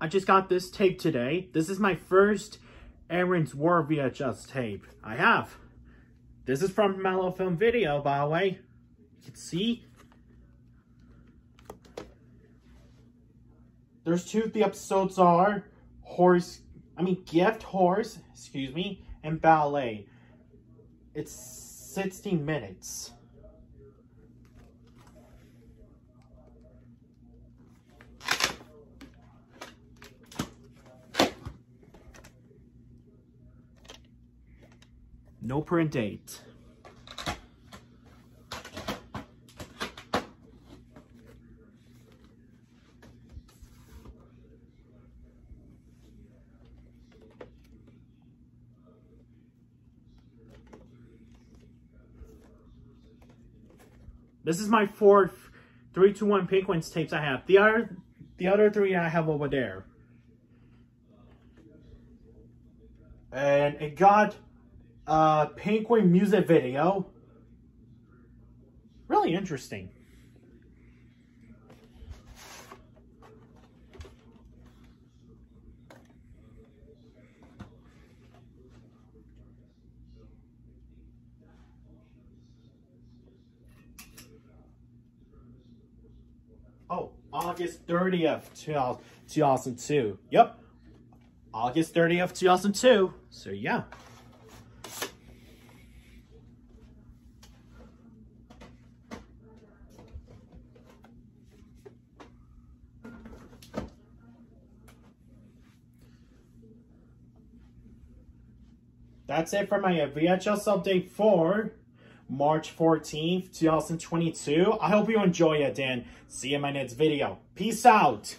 I just got this tape today. This is my first Aaron's War VHS tape. I have. This is from Mellow Film Video, by the way. You can see. There's two the episodes are horse, I mean gift horse, excuse me, and ballet. It's 16 minutes. No print date. This is my fourth 321 Penguins tapes I have. The other the other three I have over there. And it got uh, Penguin music video. Really interesting. Oh, August 30th, 2002. Yep. August 30th, 2002. So, yeah. That's it for my VHS update for March 14th, 2022. I hope you enjoy it and see you in my next video. Peace out.